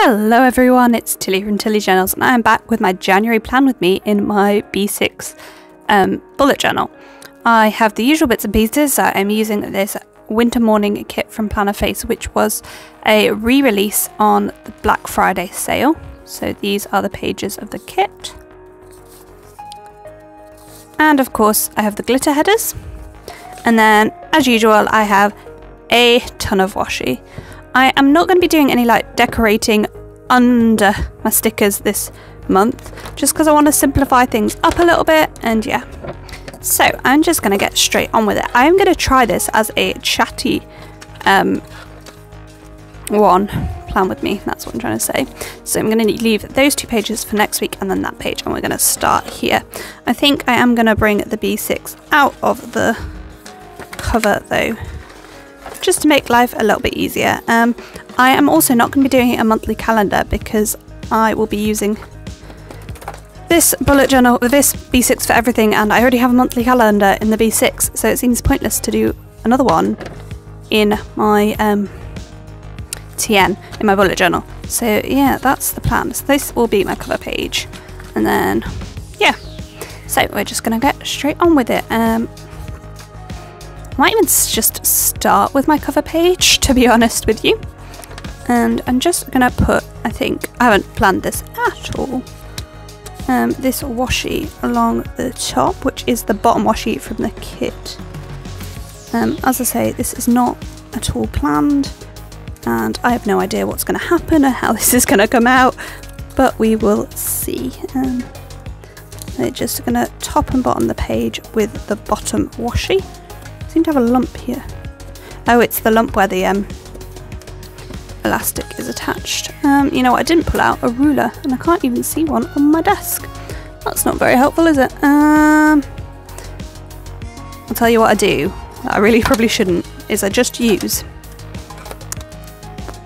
Hello everyone, it's Tilly from Tilly Journals and I am back with my January plan with me in my B6 um, bullet journal. I have the usual bits and pieces. I'm using this winter morning kit from Plannerface which was a re-release on the Black Friday sale. So these are the pages of the kit. And of course I have the glitter headers. And then as usual I have a ton of washi. I am not going to be doing any like decorating under my stickers this month just because I want to simplify things up a little bit and yeah. So I'm just going to get straight on with it. I'm going to try this as a chatty um, one plan with me that's what I'm trying to say so I'm going to leave those two pages for next week and then that page and we're going to start here I think I am going to bring the B6 out of the cover though just to make life a little bit easier. Um, I am also not going to be doing a monthly calendar because I will be using this bullet journal, this B6 for everything, and I already have a monthly calendar in the B6, so it seems pointless to do another one in my um, TN, in my bullet journal. So yeah, that's the plan. So this will be my cover page, and then yeah. So we're just gonna get straight on with it. Um, I might even just start with my cover page, to be honest with you. And I'm just going to put, I think, I haven't planned this at all, um, this washi along the top, which is the bottom washi from the kit. Um, as I say, this is not at all planned, and I have no idea what's going to happen or how this is going to come out, but we will see. Um, they're just going to top and bottom the page with the bottom washi seem to have a lump here. Oh, it's the lump where the um, elastic is attached. Um, you know what, I didn't pull out a ruler and I can't even see one on my desk. That's not very helpful, is it? Um, I'll tell you what I do, I really probably shouldn't, is I just use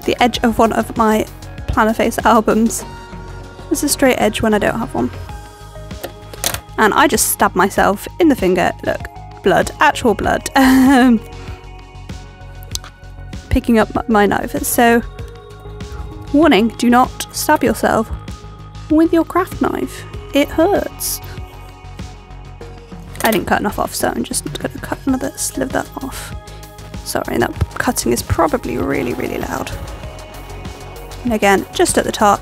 the edge of one of my Plannerface albums as a straight edge when I don't have one. And I just stab myself in the finger, look, blood, actual blood, um, picking up my knife. So, warning, do not stab yourself with your craft knife. It hurts. I didn't cut enough off, so I'm just going to cut another sliver that off. Sorry, that cutting is probably really, really loud. And again, just at the top,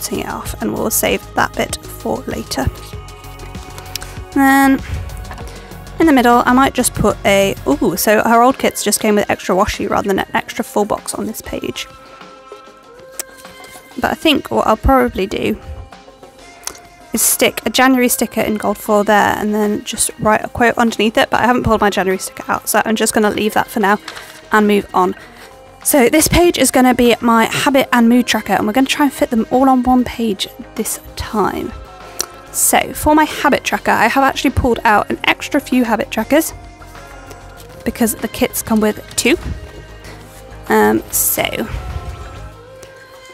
cutting it off and we'll save that bit for later. Then in the middle I might just put a, ooh, so her old kits just came with extra washi rather than an extra full box on this page. But I think what I'll probably do is stick a January sticker in gold foil there and then just write a quote underneath it but I haven't pulled my January sticker out so I'm just going to leave that for now and move on so this page is going to be my habit and mood tracker and we're going to try and fit them all on one page this time. So for my habit tracker I have actually pulled out an extra few habit trackers because the kits come with two. Um, so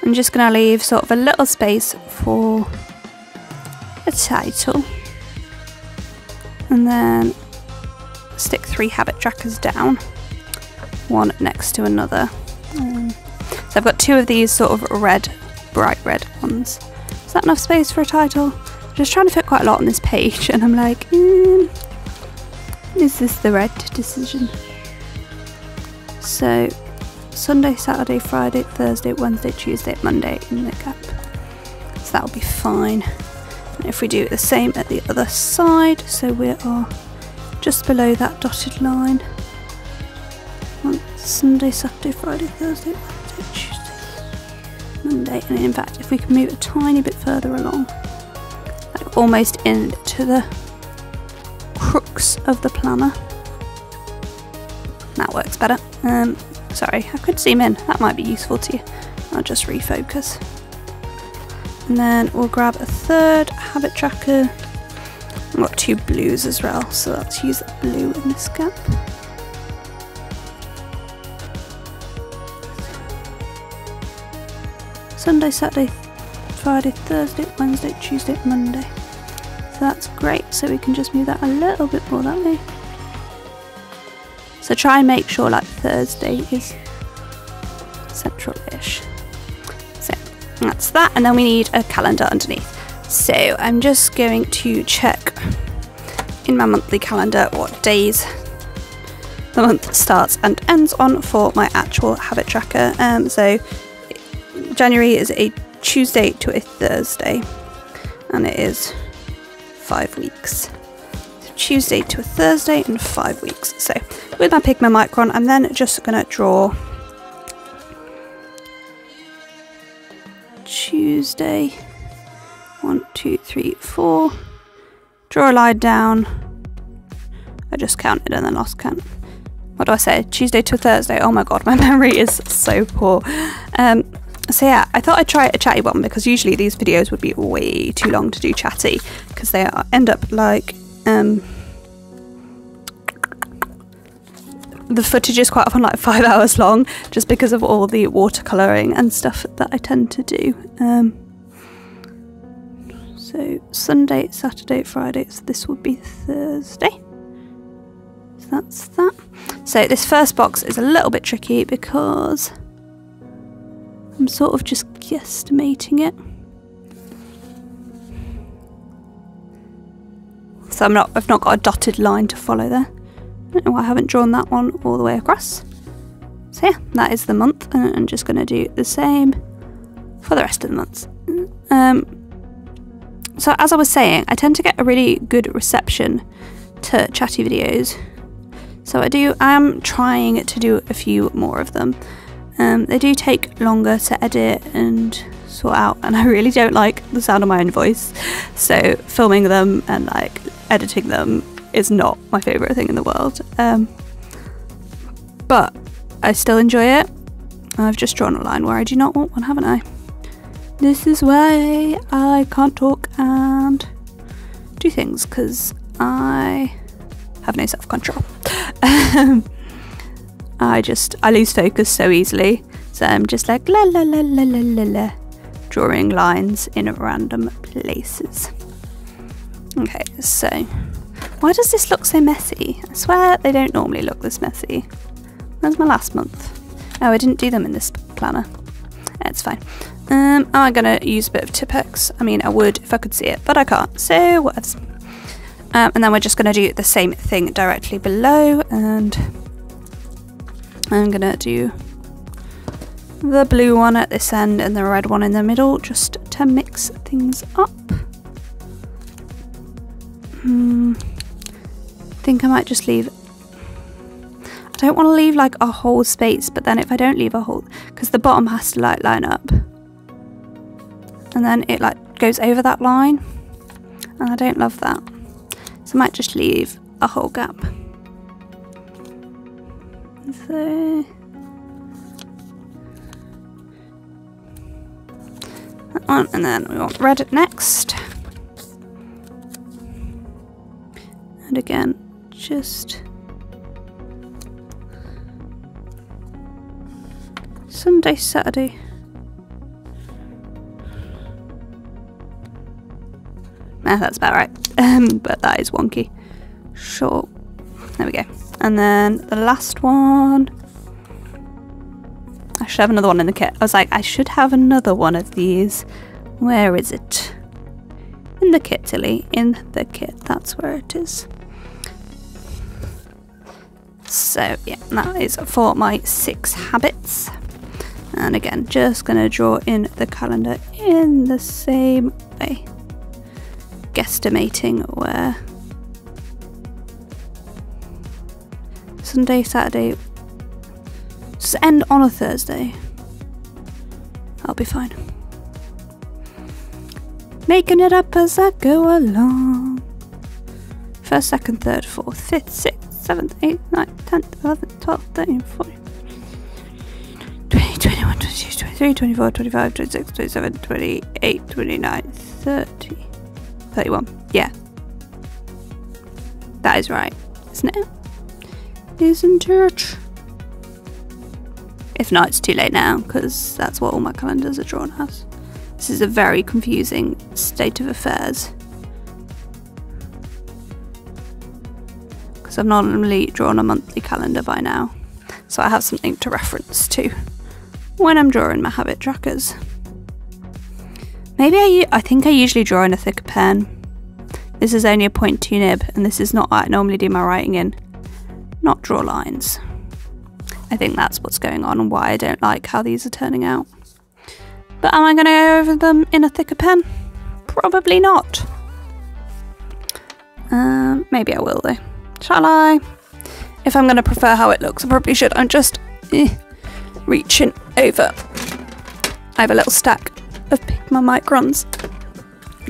I'm just going to leave sort of a little space for a title and then stick three habit trackers down one next to another. Um, so I've got two of these sort of red, bright red ones. Is that enough space for a title? I'm just trying to fit quite a lot on this page and I'm like, mm, is this the right decision? So Sunday, Saturday, Friday, Thursday, Wednesday, Tuesday, Monday in the gap. So that'll be fine. And if we do the same at the other side, so we are just below that dotted line. Sunday, Saturday, Friday, Thursday, Wednesday, Tuesday, Monday. And in fact, if we can move a tiny bit further along, like almost into the crux of the planner. That works better. Um, sorry, I could zoom in. That might be useful to you. I'll just refocus. And then we'll grab a third habit tracker. I've got two blues as well, so let's use the blue in this gap. Sunday, Saturday, Friday, Thursday, Wednesday, Tuesday, Monday. So that's great, so we can just move that a little bit more that way. So try and make sure like Thursday is central-ish. So that's that. And then we need a calendar underneath. So I'm just going to check in my monthly calendar what days the month starts and ends on for my actual habit tracker. Um, so January is a Tuesday to a Thursday and it is five weeks. Tuesday to a Thursday and five weeks. So with my Pigma Micron, I'm then just going to draw Tuesday. One, two, three, four. Draw a line down. I just counted and then lost count what do I say? Tuesday to Thursday. Oh my god, my memory is so poor. Um, so yeah, I thought I'd try a chatty one because usually these videos would be way too long to do chatty because they are, end up like um, the footage is quite often like five hours long just because of all the watercolouring and stuff that I tend to do. Um, so Sunday, Saturday, Friday, so this would be Thursday. So that's that. So this first box is a little bit tricky because I'm sort of just guesstimating it. So I'm not I've not got a dotted line to follow there. I don't know why I haven't drawn that one all the way across. So yeah, that is the month and I'm just gonna do the same for the rest of the months. Um, so as I was saying, I tend to get a really good reception to chatty videos so I do, I am trying to do a few more of them. Um, they do take longer to edit and sort out and I really don't like the sound of my own voice. So filming them and like editing them is not my favourite thing in the world. Um, but I still enjoy it. I've just drawn a line where I do not want one, haven't I? This is why I can't talk and do things because I have no self-control. Um, I just I lose focus so easily, so I'm just like la la la la la la la, drawing lines in random places. Okay, so why does this look so messy? I swear they don't normally look this messy. Where's my last month? Oh, I didn't do them in this planner. It's fine. Um, am I gonna use a bit of Tipp-Ex? I mean, I would if I could see it, but I can't. So what's um, and then we're just to do the same thing directly below and I'm to do the blue one at this end and the red one in the middle just to mix things up. Hmm. I think I might just leave I don't want to leave like a whole space but then if I don't leave a whole because the bottom has to like line up and then it like goes over that line and I don't love that. So I might just leave a whole gap. That one, and then we want red next. And again, just Sunday, Saturday. Nah, that's about right. Um, but that is wonky. Sure. There we go. And then the last one. I should have another one in the kit. I was like, I should have another one of these. Where is it? In the kit, Tilly. In the kit. That's where it is. So, yeah, that is for my six habits. And again, just going to draw in the calendar in the same way guesstimating where Sunday, Saturday, just end on a Thursday. I'll be fine. Making it up as I go along. First, second, third, fourth, fifth, sixth, seventh, eighth, ninth, tenth, eleventh, twelfth, thirteenth, fourteenth. 20, 21, 22, 23, 24, 25, 26, 27, 28, 29, 30. 31. Yeah. That is right, isn't it? Isn't it? If not, it's too late now, because that's what all my calendars are drawn as. This is a very confusing state of affairs. Because I've normally drawn a monthly calendar by now. So I have something to reference to when I'm drawing my habit trackers. Maybe I, I think I usually draw in a thicker pen. This is only a 0.2 nib and this is not what I normally do my writing in. Not draw lines. I think that's what's going on and why I don't like how these are turning out. But am I going to go over them in a thicker pen? Probably not. Um, maybe I will though. Shall I? If I'm going to prefer how it looks, I probably should. I'm just eh, reaching over. I have a little stack of Pigma microns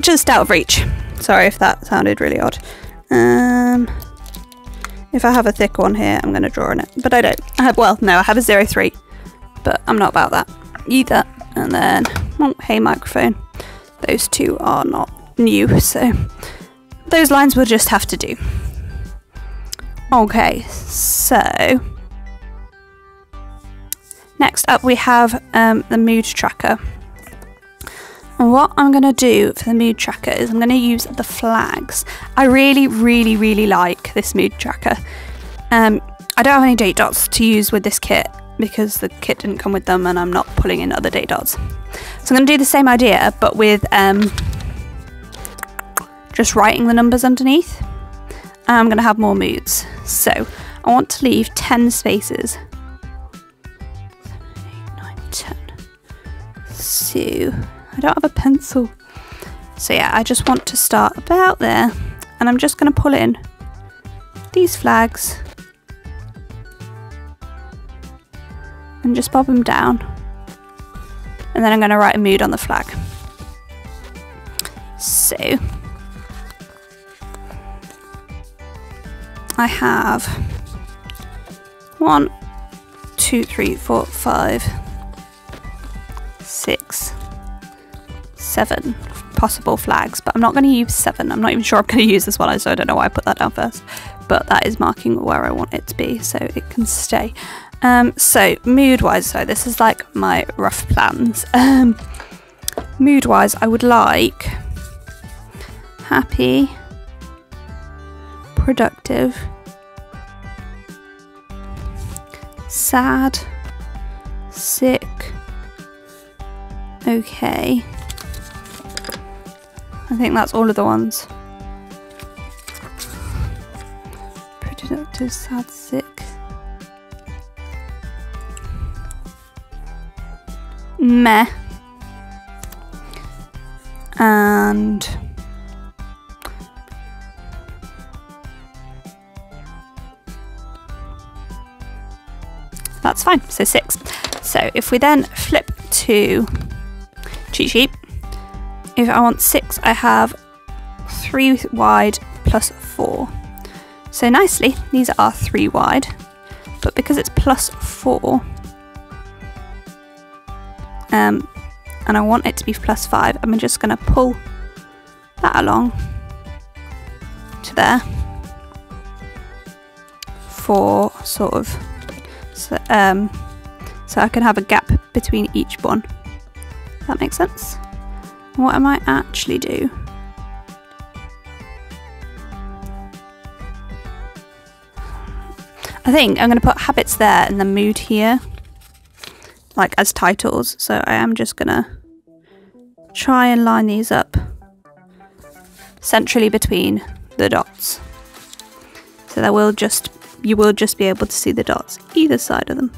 just out of reach. Sorry if that sounded really odd. Um, if I have a thick one here, I'm going to draw on it. But I don't. I have, well, no, I have a 03. But I'm not about that either. And then, oh, hey microphone. Those two are not new, so those lines will just have to do. Okay, so next up we have um, the mood tracker. And what I'm going to do for the mood tracker is I'm going to use the flags. I really, really, really like this mood tracker. Um, I don't have any date dots to use with this kit because the kit didn't come with them and I'm not pulling in other date dots. So I'm going to do the same idea but with um, just writing the numbers underneath. I'm going to have more moods. So I want to leave 10 spaces. 7, 8, 9, 10. So I don't have a pencil. So yeah, I just want to start about there and I'm just going to pull in these flags and just bob them down. And then I'm going to write a mood on the flag. So I have one, two, three, four, five, six, seven possible flags, but I'm not going to use seven. I'm not even sure I'm going to use this one, so I don't know why I put that down first. But that is marking where I want it to be, so it can stay. Um, so mood-wise, so this is like my rough plans. Um, mood-wise, I would like happy, productive, sad, sick, okay. I think that's all of the ones. Pretty Productive, sad, sick. Meh. And that's fine, so six. So if we then flip to cheat sheet, if I want six, I have three wide plus four. So nicely, these are three wide, but because it's plus four, um, and I want it to be plus five, I'm just going to pull that along to there for sort of so, um, so I can have a gap between each one. That makes sense? What am I actually do? I think I'm going to put habits there and the mood here like as titles. So I am just going to try and line these up centrally between the dots. So that will just you will just be able to see the dots either side of them.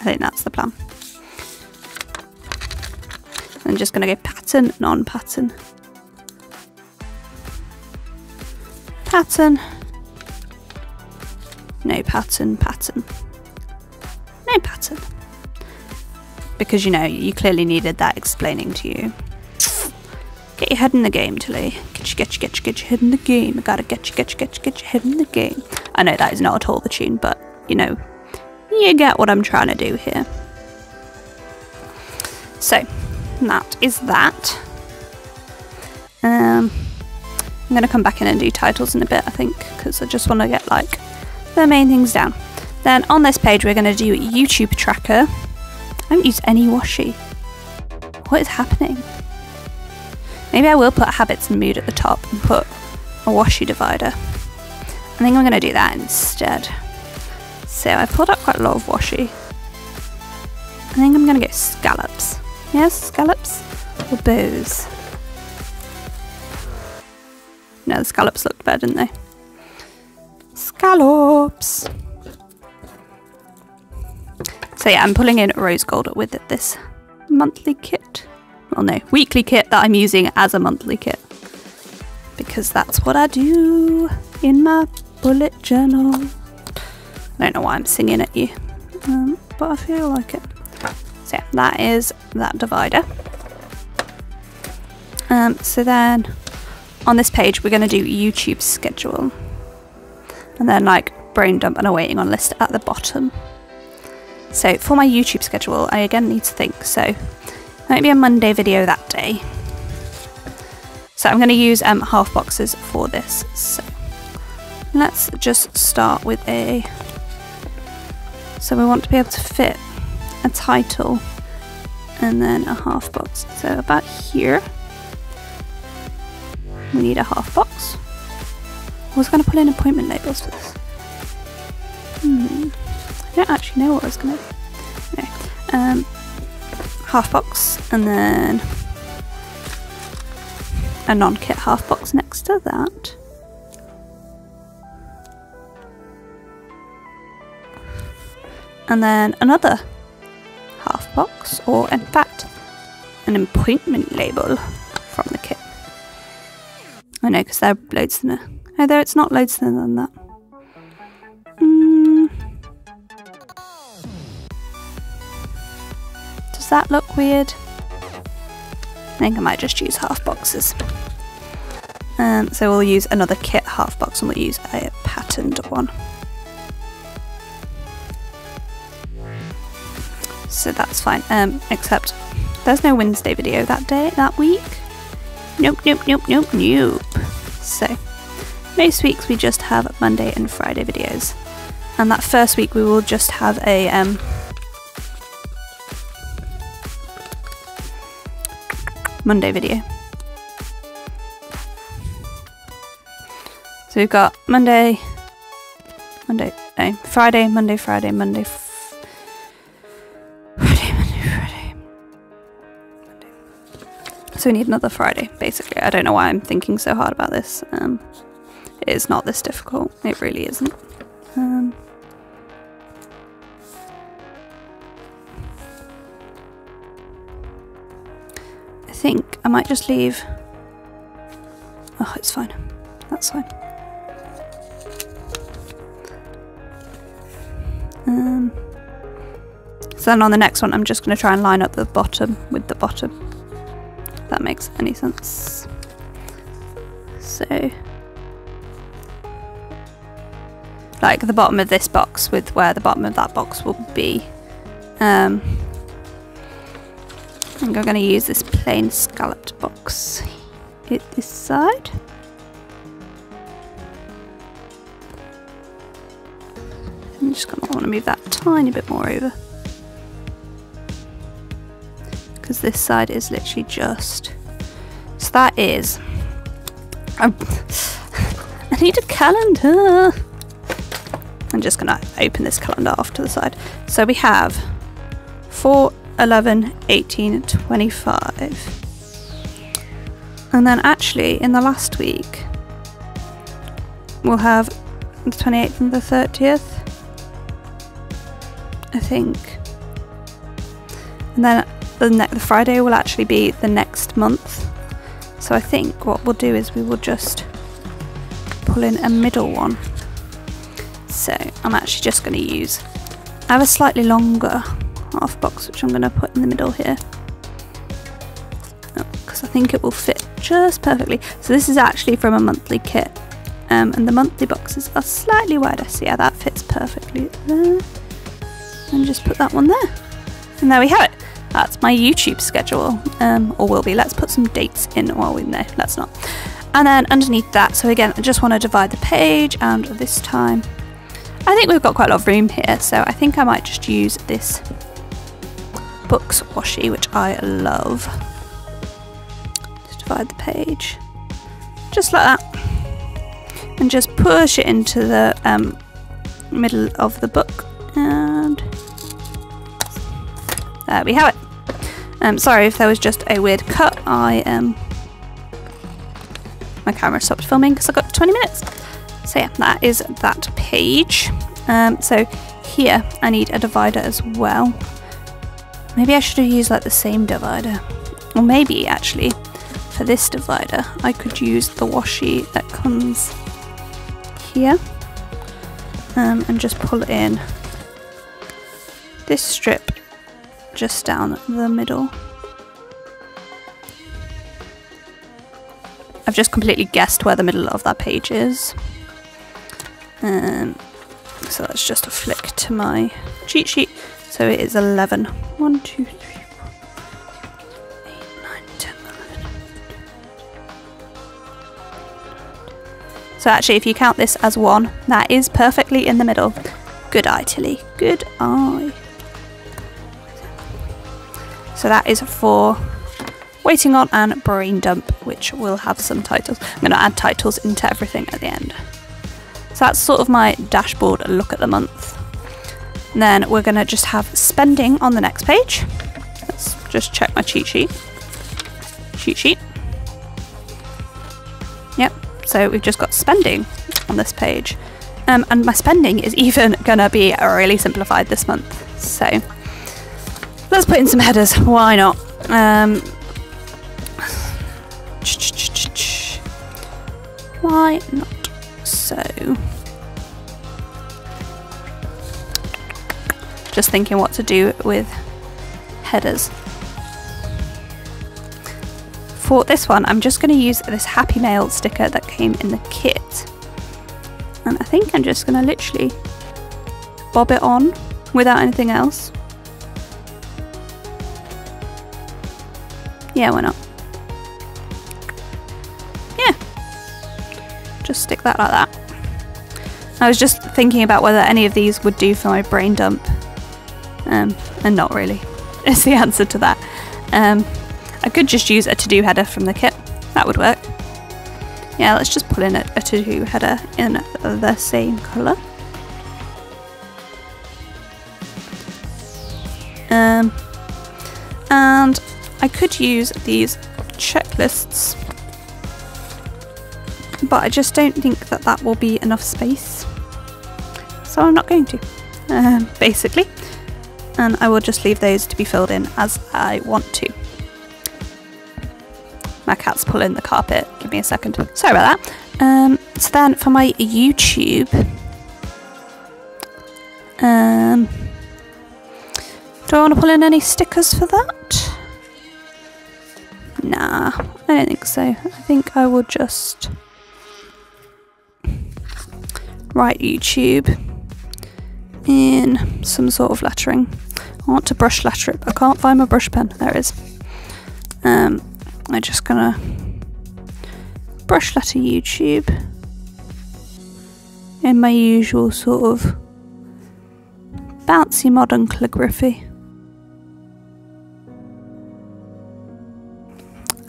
I think that's the plan I'm just going to go pattern, non-pattern. Pattern. No pattern, pattern. No pattern. Because, you know, you clearly needed that explaining to you. Get your head in the game, Tilly. Get you, get you, get you, get your head in the game. I gotta get you, get you, get you, get your head in the game. I know that is not at all the tune, but, you know, you get what I'm trying to do here. So, that is that. Um, I'm going to come back in and do titles in a bit, I think, because I just want to get like the main things down. Then on this page, we're going to do YouTube tracker. I haven't used any washi. What is happening? Maybe I will put habits and mood at the top and put a washi divider. I think I'm going to do that instead. So I pulled up quite a lot of washi. I think I'm going to go scallops. Yes, scallops or bows. No, the scallops looked better, didn't they? Scallops! So yeah, I'm pulling in rose gold with this monthly kit. Well, no, weekly kit that I'm using as a monthly kit. Because that's what I do in my bullet journal. I don't know why I'm singing at you, um, but I feel like it. So yeah, that is that divider. Um, so then on this page, we're going to do YouTube schedule. And then like brain dump and a waiting on list at the bottom. So for my YouTube schedule, I again need to think. So might be a Monday video that day. So I'm going to use um, half boxes for this. So let's just start with a. So we want to be able to fit a title and then a half box. So about here, we need a half box. I was going to put in appointment labels for this. Hmm. I don't actually know what I was going to do. Um, half box and then a non-kit half box next to that. And then another half box, or in fact, an appointment label from the kit. I know, because they're loads thinner. Although it's not loads thinner than that. Mm. Does that look weird? I think I might just use half boxes. Um, so we'll use another kit half box and we'll use a patterned one. So that's fine, um, except there's no Wednesday video that day, that week. Nope, nope, nope, nope, nope. So, most weeks we just have Monday and Friday videos. And that first week we will just have a um, Monday video. So we've got Monday, Monday, no, Friday, Monday, Friday, Monday, we need another Friday, basically. I don't know why I'm thinking so hard about this. Um, it is not this difficult. It really isn't. Um, I think I might just leave. Oh, it's fine. That's fine. Um, so then on the next one, I'm just going to try and line up the bottom with the bottom. That makes any sense. So, like the bottom of this box with where the bottom of that box will be. Um, I think I'm going to use this plain scalloped box. Hit this side. I'm just going to want to move that tiny bit more over. Because this side is literally just... So that is... I'm um, I need a calendar! I'm just going to open this calendar off to the side. So we have 4, 11, 18, 25. And then actually in the last week, we'll have the 28th and the 30th. I think. And then the, Friday will actually be the next month. So I think what we'll do is we will just pull in a middle one. So I'm actually just going to use, I have a slightly longer half box which I'm going to put in the middle here. Because oh, I think it will fit just perfectly. So this is actually from a monthly kit. Um, and the monthly boxes are slightly wider. So yeah, that fits perfectly there and just put that one there. And there we have it. That's my YouTube schedule, um, or will be. Let's put some dates in while we know. Let's not. And then underneath that, so again, I just want to divide the page, and this time, I think we've got quite a lot of room here, so I think I might just use this books washi, which I love. Just divide the page, just like that. and just push it into the um, middle of the book and there we have it. Um, sorry if there was just a weird cut. I um, my camera stopped filming because I got 20 minutes. So yeah, that is that page. Um, so here I need a divider as well. Maybe I should have used like the same divider. Or maybe actually for this divider I could use the washi that comes here um, and just pull in this strip just down the middle. I've just completely guessed where the middle of that page is. Um, so that's just a flick to my cheat sheet. So it is 11. 1, 2, 3, 4, 8, 9, 10, 11. So actually if you count this as one, that is perfectly in the middle. Good eye, Tilly. Good eye. So that is for waiting on and brain dump, which will have some titles. I'm going to add titles into everything at the end. So that's sort of my dashboard look at the month. And then we're going to just have spending on the next page. Let's just check my cheat sheet. Cheat sheet. Yep, so we've just got spending on this page. Um, and my spending is even going to be really simplified this month. So let's put in some headers. Why not? Um, why not? So, just thinking what to do with headers. For this one, I'm just going to use this Happy Mail sticker that came in the kit. And I think I'm just going to literally bob it on without anything else. Yeah, why not? Yeah. Just stick that like that. I was just thinking about whether any of these would do for my brain dump. Um, and not really, is the answer to that. Um, I could just use a to-do header from the kit. That would work. Yeah, let's just put in a, a to-do header in the same colour. Um, and I could use these checklists, but I just don't think that that will be enough space. So I'm not going to, um, basically. And I will just leave those to be filled in as I want to. My cat's pulling the carpet. Give me a second. Sorry about that. Um, so then for my YouTube, um, do I want to pull in any stickers for that? Nah, I don't think so. I think I will just write YouTube in some sort of lettering. I want to brush letter it, but I can't find my brush pen. There it is. Um, I'm just gonna brush letter YouTube in my usual sort of bouncy modern calligraphy.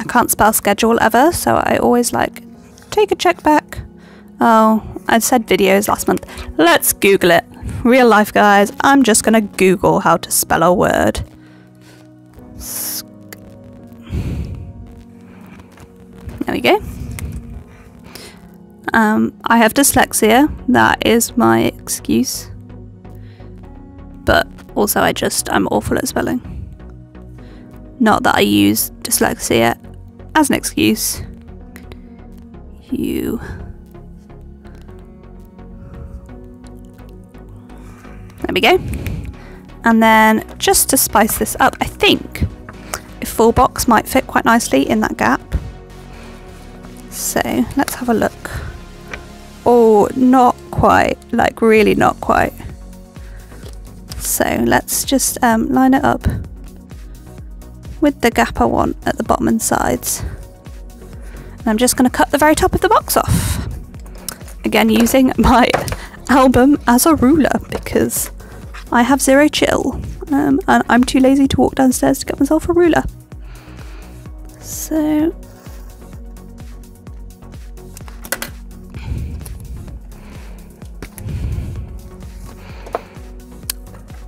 Can't spell schedule ever, so I always like take a check back. Oh, I said videos last month. Let's Google it. Real life, guys. I'm just gonna Google how to spell a word. There we go. Um, I have dyslexia. That is my excuse. But also, I just, I'm awful at spelling. Not that I use dyslexia as an excuse. You. There we go. And then just to spice this up, I think a full box might fit quite nicely in that gap. So let's have a look. Oh, not quite, like really not quite. So let's just um, line it up with the gap I want at the bottom and sides. And I'm just going to cut the very top of the box off. Again, using my album as a ruler because I have zero chill um, and I'm too lazy to walk downstairs to get myself a ruler. So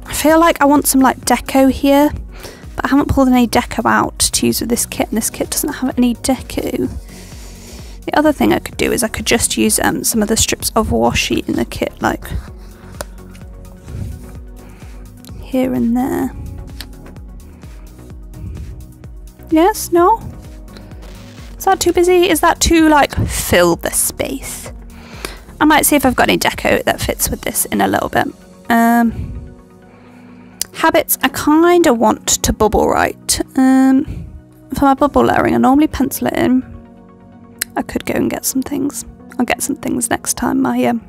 I feel like I want some like deco here I haven't pulled any deco out to use with this kit, and this kit doesn't have any deco. The other thing I could do is I could just use um, some of the strips of washi in the kit, like here and there. Yes? No? Is that too busy? Is that too, like, fill the space? I might see if I've got any deco that fits with this in a little bit. Um, habits, I kind of want to bubble write. Um, for my bubble lettering, I normally pencil it in. I could go and get some things. I'll get some things next time. I, um,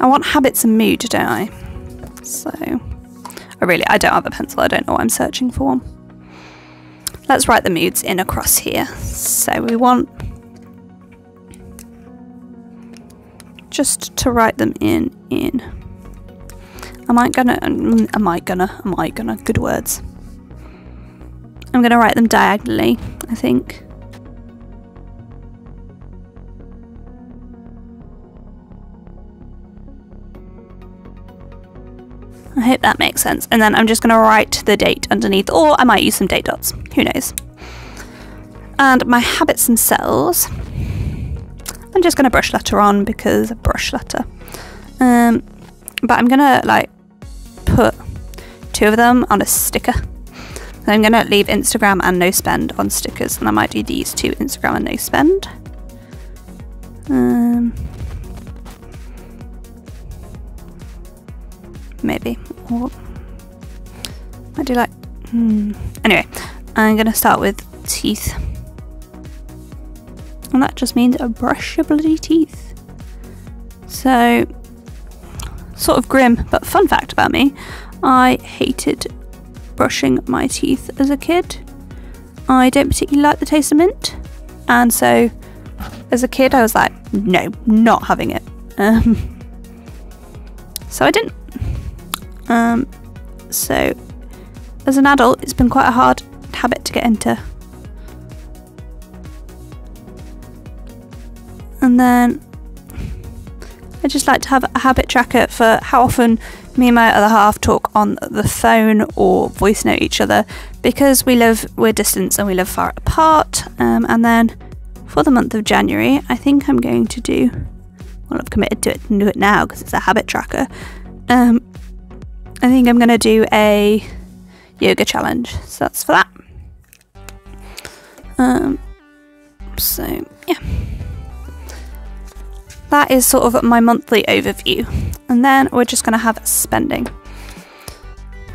I want habits and mood, don't I? So, I really, I don't have a pencil. I don't know what I'm searching for. Let's write the moods in across here. So we want just to write them in in. Am I gonna, am I gonna, am I gonna, good words. I'm gonna write them diagonally, I think. I hope that makes sense. And then I'm just going to write the date underneath, or I might use some date dots. Who knows? And my habits themselves, I'm just going to brush letter on because brush letter. Um, but I'm going to like put two of them on a sticker. So I'm going to leave Instagram and no spend on stickers, and I might do these two Instagram and no spend. Um, maybe. Or I do like. Hmm. Anyway, I'm gonna start with teeth, and that just means a brush your bloody teeth. So, sort of grim, but fun fact about me: I hated brushing my teeth as a kid. I don't particularly like the taste of mint, and so as a kid, I was like, no, not having it. Um, so I didn't. Um, so, as an adult, it's been quite a hard habit to get into. And then I just like to have a habit tracker for how often me and my other half talk on the phone or voice note each other because we live, we're distant and we live far apart. Um, and then for the month of January, I think I'm going to do, well, I've committed to it and do it now because it's a habit tracker. Um, I think I'm going to do a yoga challenge. So that's for that. Um, so, yeah. That is sort of my monthly overview. And then we're just going to have spending.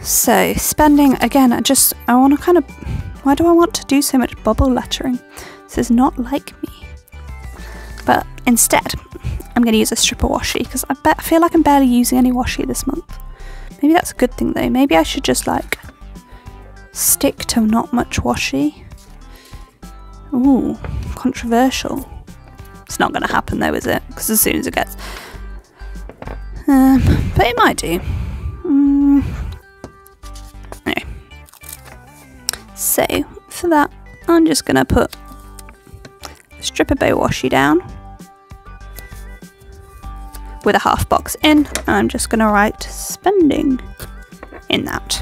So, spending, again, I just, I want to kind of, why do I want to do so much bubble lettering? This is not like me. But instead, I'm going to use a strip of washi because I, I feel like I'm barely using any washi this month. Maybe that's a good thing though. Maybe I should just like stick to not much washi. Ooh, controversial. It's not going to happen though, is it? Because as soon as it gets... Um, but it might do. Mm. Anyway. So, for that, I'm just going to put a strip of bow washi down with a half box in and I'm just going to write spending in that.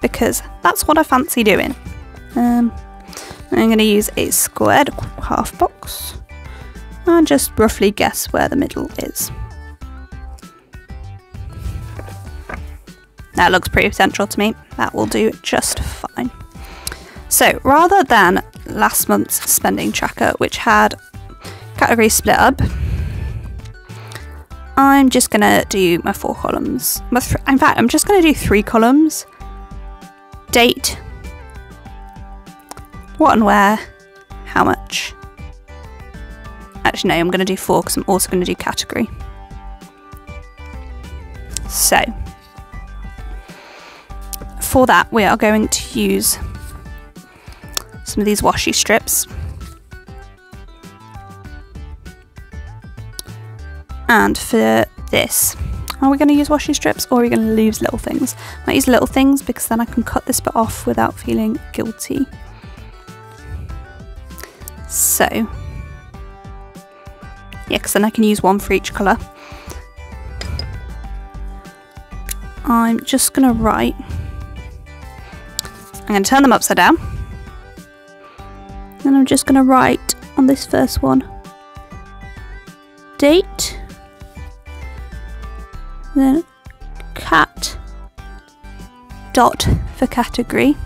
Because that's what I fancy doing. Um, I'm going to use a squared half box and just roughly guess where the middle is. That looks pretty central to me. That will do just fine. So rather than last month's spending tracker, which had categories split up. I'm just gonna do my four columns. In fact, I'm just gonna do three columns. Date, what and where, how much. Actually, no, I'm gonna do four because I'm also gonna do category. So, for that, we are going to use some of these washi strips. And for this, are we going to use washi strips or are we going to use little things? I might use little things because then I can cut this bit off without feeling guilty. So, yeah, because then I can use one for each colour. I'm just going to write, I'm going to turn them upside down. And I'm just going to write on this first one, date, then cat, dot for category.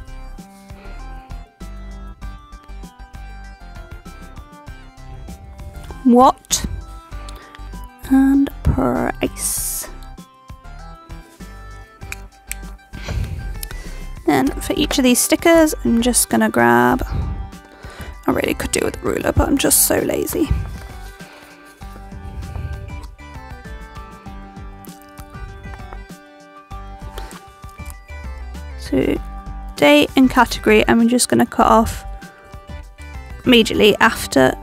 What and price. Then for each of these stickers, I'm just gonna grab. I really could do with a ruler, but I'm just so lazy. So date and category, we're just to cut off immediately after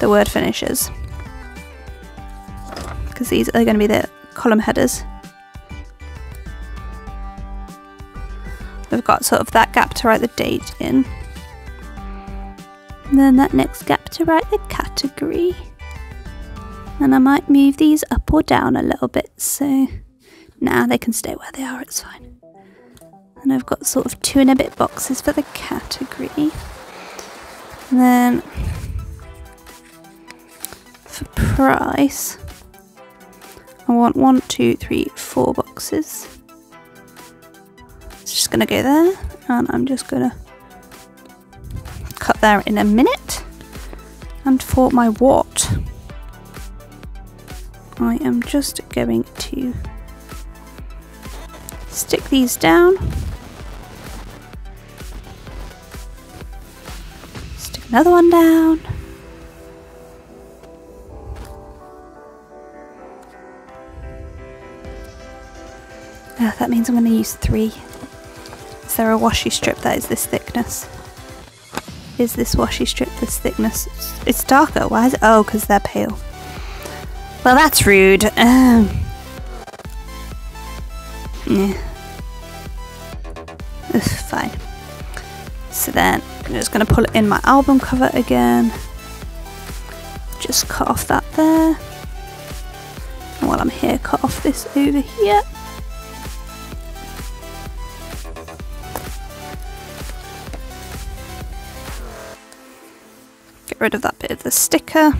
the word finishes. Because these are going to be the column headers. We've got sort of that gap to write the date in. And then that next gap to write the category. And I might move these up or down a little bit so now they can stay where they are, it's fine. And I've got sort of two and a bit boxes for the category. And then for price, I want one, two, three, four boxes. It's just going to go there, and I'm just going to cut there in a minute. And for my what, I am just going to stick these down. Stick another one down. Oh, that means I'm going to use three. Is there a washi strip that is this thickness? Is this washi strip this thickness? It's darker. Why is it? Oh, because they're pale. Well, that's rude. Um, yeah. Ugh, fine. So then I'm just going to pull it in my album cover again. Just cut off that there. And while I'm here, cut off this over here. Get rid of that bit of the sticker.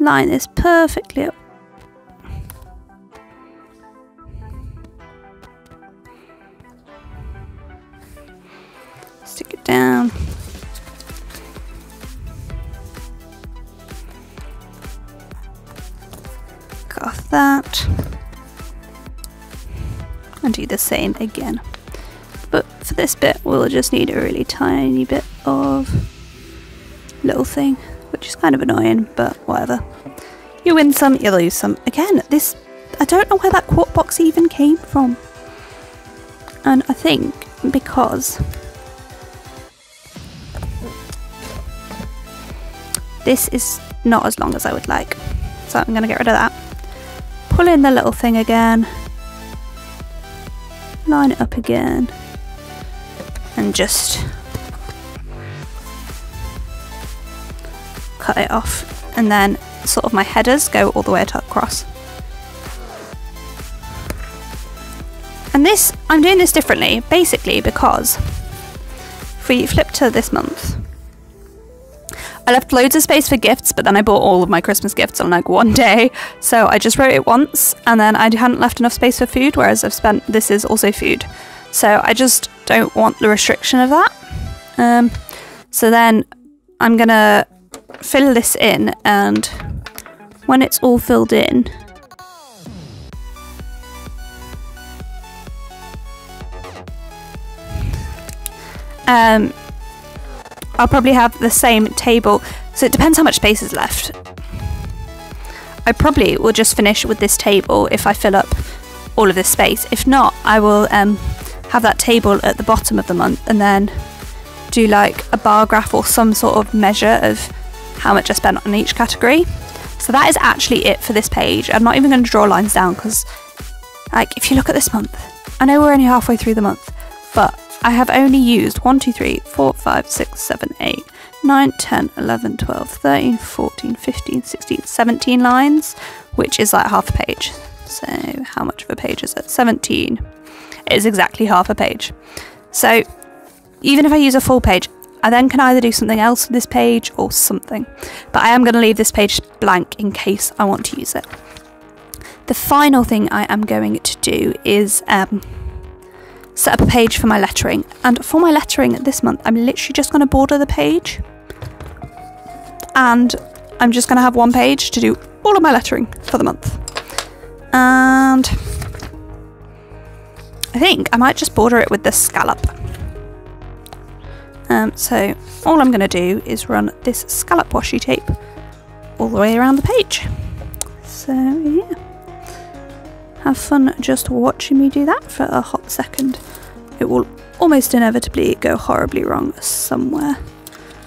Line this perfectly up Stick it down. Cut off that. And do the same again. But for this bit, we'll just need a really tiny bit of little thing, which is kind of annoying, but whatever. You win some, you lose some. Again, this, I don't know where that quart box even came from. And I think because This is not as long as I would like. So I'm going to get rid of that. Pull in the little thing again. Line it up again. And just cut it off. And then sort of my headers go all the way across. And this, I'm doing this differently, basically because if we flip to this month, I left loads of space for gifts, but then I bought all of my Christmas gifts on like one day. So I just wrote it once and then I hadn't left enough space for food, whereas I've spent this is also food. So I just don't want the restriction of that. Um, so then I'm gonna fill this in and when it's all filled in, um, I'll probably have the same table. So it depends how much space is left. I probably will just finish with this table if I fill up all of this space. If not, I will um, have that table at the bottom of the month and then do like a bar graph or some sort of measure of how much I spent on each category. So that is actually it for this page. I'm not even going to draw lines down because like if you look at this month, I know we're only halfway through the month, but I have only used 1, 2, 3, 4, 5, 6, 7, 8, 9, 10, 11, 12, 13, 14, 15, 16, 17 lines, which is like half a page. So how much of a page is it? 17. It is exactly half a page. So even if I use a full page, I then can either do something else with this page or something. But I am going to leave this page blank in case I want to use it. The final thing I am going to do is um, set up a page for my lettering. And for my lettering this month, I'm literally just going to border the page. And I'm just going to have one page to do all of my lettering for the month. And I think I might just border it with the scallop. Um, so all I'm going to do is run this scallop washi tape all the way around the page. So yeah, have fun just watching me do that for a hot second. It will almost inevitably go horribly wrong somewhere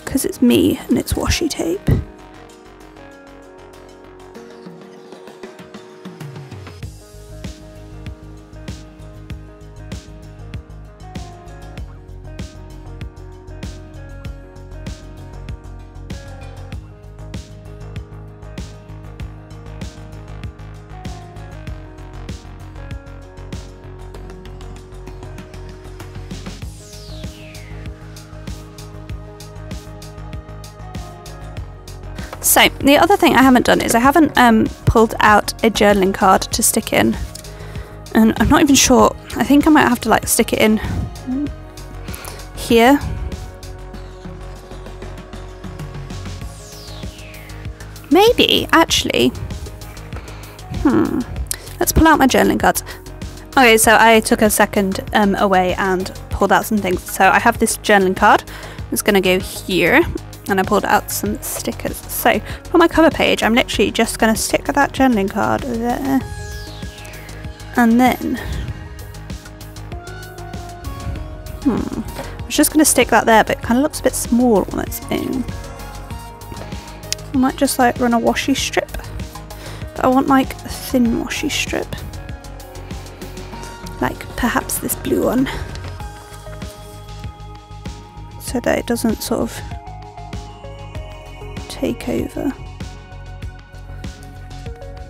because it's me and it's washi tape. So, the other thing I haven't done is I haven't um, pulled out a journaling card to stick in. And I'm not even sure. I think I might have to like stick it in here. Maybe, actually. Hmm. Let's pull out my journaling cards. Okay, so I took a second um, away and pulled out some things. So I have this journaling card. It's going to go here and I pulled out some stickers. So for my cover page, I'm literally just going to stick that journaling card there. And then, hmm, I was just going to stick that there, but it kind of looks a bit small on its own. I might just like run a washi strip, but I want like a thin washi strip. Like perhaps this blue one. So that it doesn't sort of take over.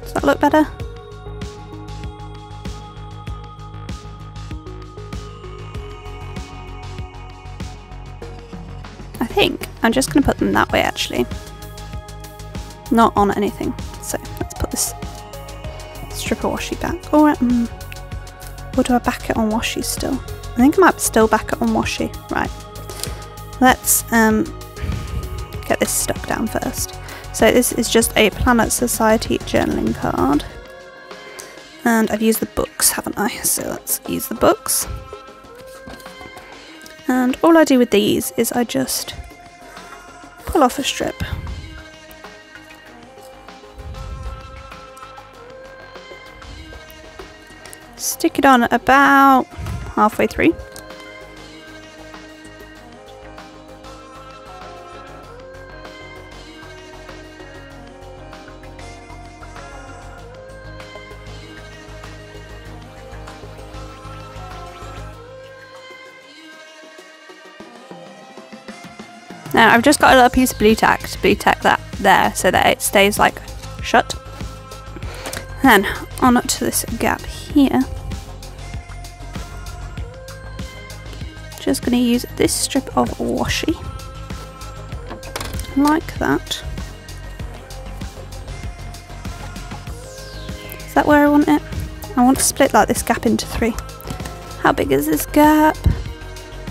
Does that look better? I think I'm just going to put them that way actually. Not on anything. So let's put this strip of washi back. Or, um, or do I back it on washi still? I think I might still back it on washi. Right. Let's um, this stuck down first. So this is just a Planner Society journaling card. And I've used the books, haven't I? So let's use the books. And all I do with these is I just pull off a strip. Stick it on about halfway through. Now I've just got a little piece of blue tack to blue tack that there so that it stays like shut. Then on up to this gap here. Just going to use this strip of washi like that. Is that where I want it? I want to split like this gap into three. How big is this gap?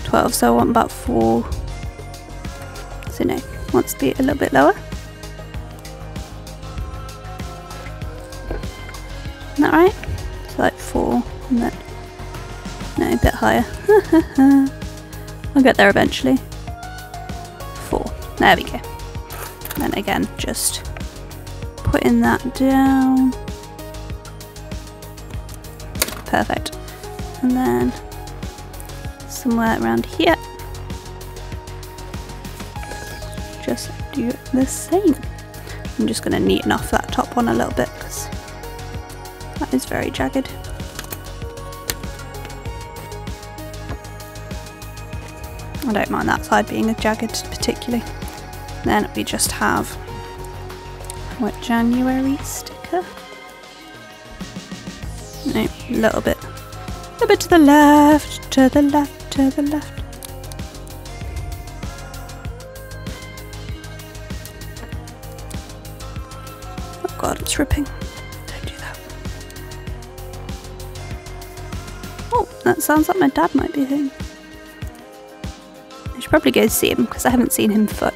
12, so I want about four so no, wants to be a little bit lower. Isn't that right? So like four and then no, a bit higher. I'll get there eventually. Four. There we go. And then again, just putting that down. Perfect. And then somewhere around here do the same. I'm just going to neaten off that top one a little bit because that is very jagged. I don't mind that side being a jagged particularly. Then we just have our January sticker. No, a little bit. A bit to the left, to the left, to the left. God, it's ripping. Don't do that. Oh, that sounds like my dad might be home. I should probably go see him because I haven't seen him for.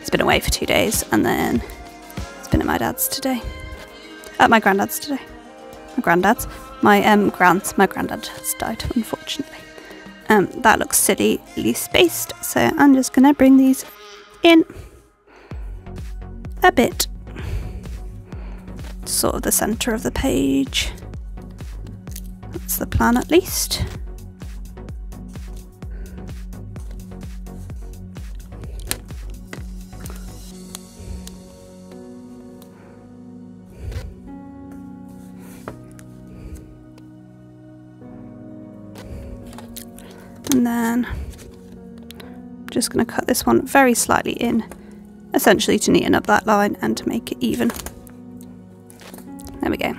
He's been away for two days and then he's been at my dad's today. At my granddad's today. My granddad's. My um grand's my granddad has died, unfortunately. Um that looks sillily spaced, so I'm just gonna bring these in a bit. Sort of the centre of the page. That's the plan at least. and then I'm just going to cut this one very slightly in essentially to neaten up that line and to make it even. There we go.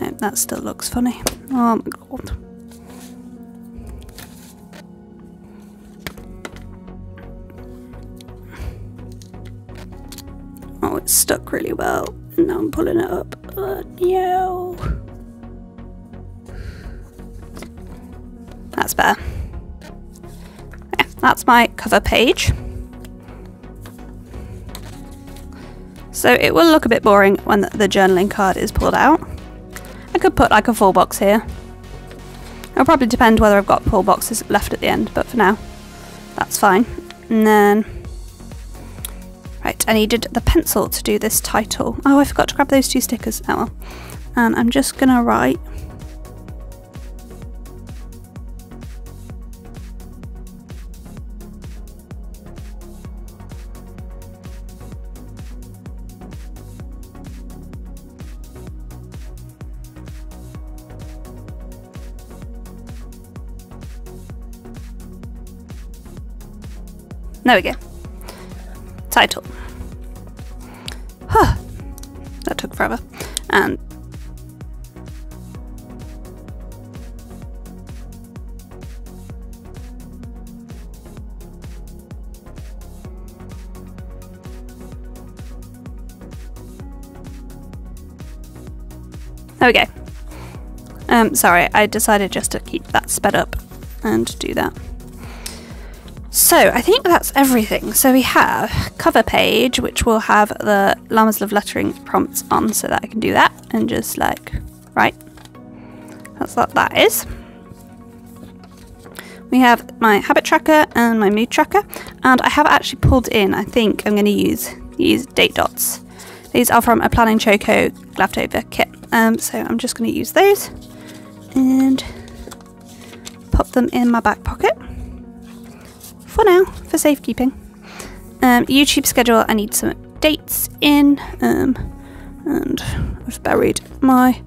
No, that still looks funny. Oh my god. Oh, it's stuck really well. Now I'm pulling it up. Uh, no. That's better. Yeah, that's my cover page. So it will look a bit boring when the journaling card is pulled out. I could put like a full box here. It'll probably depend whether I've got pull boxes left at the end, but for now, that's fine. And then, right, I needed the pencil to do this title. Oh, I forgot to grab those two stickers. Oh well. And I'm just gonna write There we go. Title. Huh. That took forever. And There we go. Um, sorry, I decided just to keep that sped up and do that. So I think that's everything. So we have cover page, which will have the Llama's Love lettering prompts on so that I can do that and just like, right. That's what that is. We have my habit tracker and my mood tracker, and I have actually pulled in, I think I'm going to use use date dots. These are from a Planning Choco leftover kit, um, so I'm just going to use those and pop them in my back pocket for now, for safekeeping. Um, YouTube schedule, I need some dates in, um, and I've buried my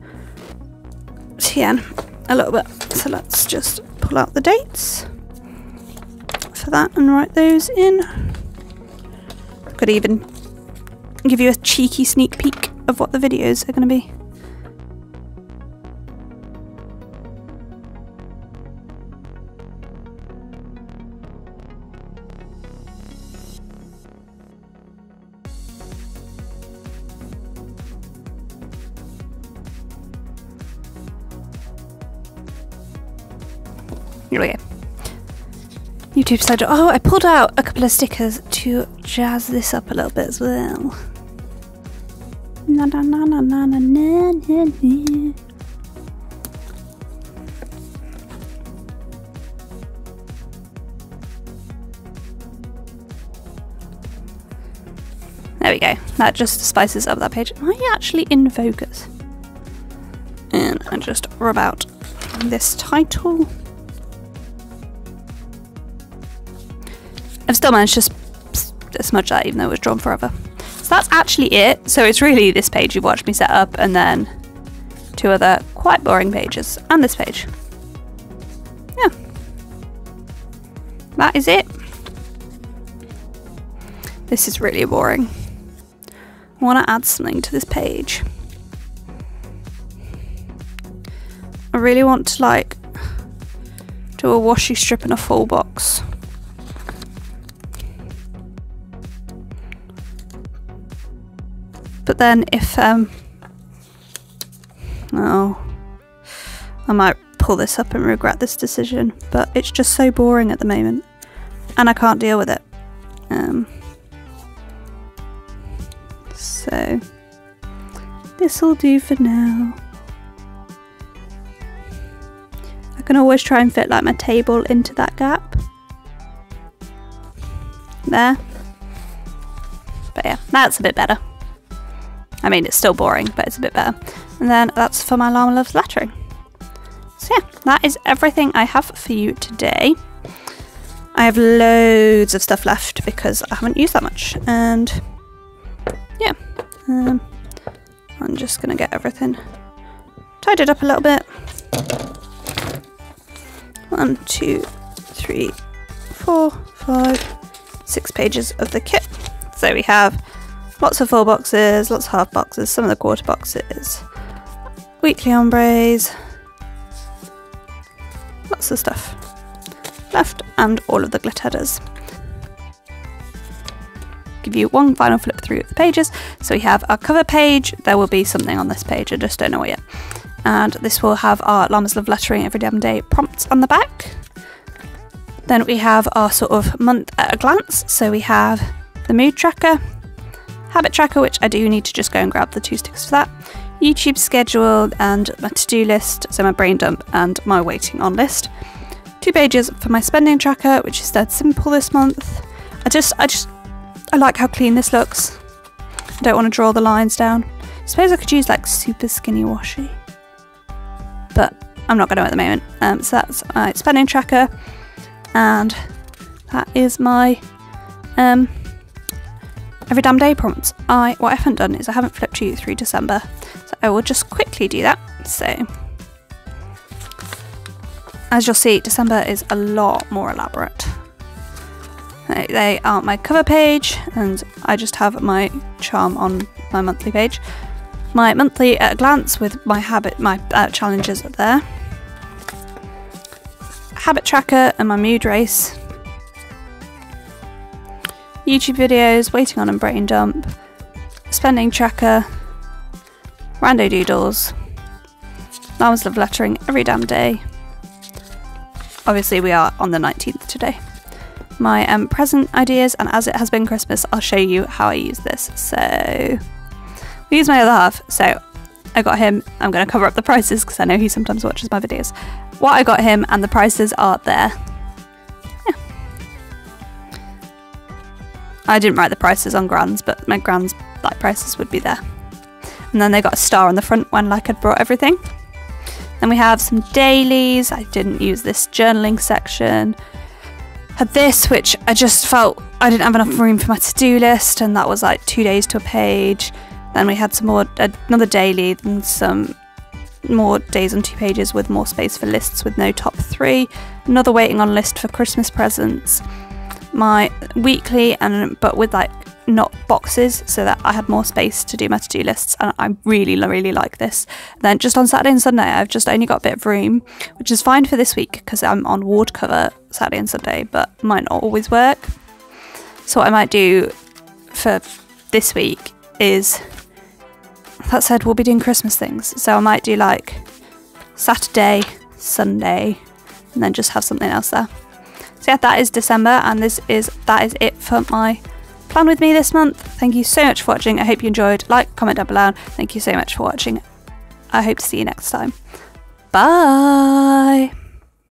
TN a little bit. So let's just pull out the dates for that and write those in. Could even give you a cheeky sneak peek of what the videos are going to be. You're okay. YouTube side. Oh, I pulled out a couple of stickers to jazz this up a little bit as well. Na na na na na na na na. na. There we go. That just spices up that page. Am I actually in focus? And I just rub out this title. I've still managed to smudge that even though it was drawn forever. So that's actually it. So it's really this page you've watched me set up and then two other quite boring pages and this page. Yeah. That is it. This is really boring. I want to add something to this page. I really want to like do a washi strip and a full box. But then if um oh I might pull this up and regret this decision, but it's just so boring at the moment and I can't deal with it. Um so this'll do for now. I can always try and fit like my table into that gap. There. But yeah, that's a bit better. I mean, it's still boring, but it's a bit better. And then that's for my Llama Loves lettering. So yeah, that is everything I have for you today. I have loads of stuff left because I haven't used that much. And yeah, um, I'm just going to get everything tidied up a little bit. One, two, three, four, five, six pages of the kit. So we have lots of full boxes, lots of half boxes, some of the quarter boxes, weekly ombres, lots of stuff left, and all of the glitter headers. Give you one final flip through of the pages. So we have our cover page, there will be something on this page, I just don't know what yet. And this will have our Llamas Love Lettering Every Damn Day prompts on the back. Then we have our sort of month at a glance. So we have the mood tracker, habit tracker, which I do need to just go and grab the two sticks for that, YouTube schedule and my to-do list, so my brain dump and my waiting on list. Two pages for my spending tracker, which is dead simple this month. I just, I just, I like how clean this looks. I don't want to draw the lines down. I suppose I could use like super skinny washi, but I'm not going to at the moment. Um, so that's my spending tracker, and that is my um, every damn day prompts. I what I haven't done is I haven't flipped you through December, so I will just quickly do that. So as you'll see, December is a lot more elaborate. They are my cover page, and I just have my charm on my monthly page. My monthly at a glance with my habit, my uh, challenges are there. Habit tracker and my mood race YouTube videos, waiting on and brain dump, spending tracker, rando doodles, Llamas love lettering every damn day. Obviously, we are on the 19th today. My um, present ideas, and as it has been Christmas, I'll show you how I use this. So, we use my other half. So, I got him. I'm going to cover up the prices because I know he sometimes watches my videos. What I got him and the prices are there. I didn't write the prices on Grand's, but my Grand's like prices would be there. And then they got a star on the front when like I'd brought everything. Then we have some dailies. I didn't use this journaling section. Had this, which I just felt I didn't have enough room for my to-do list, and that was like two days to a page. Then we had some more uh, another daily, and some more days on two pages with more space for lists with no top three. Another waiting on list for Christmas presents my weekly and but with like not boxes so that I had more space to do my to-do lists and I really really like this. Then just on Saturday and Sunday I've just only got a bit of room which is fine for this week because I'm on ward cover Saturday and Sunday but might not always work. So what I might do for this week is that said we'll be doing Christmas things so I might do like Saturday, Sunday and then just have something else there. So yeah, that is December, and this is that is it for my plan with me this month. Thank you so much for watching. I hope you enjoyed. Like, comment down below. Thank you so much for watching. I hope to see you next time. Bye.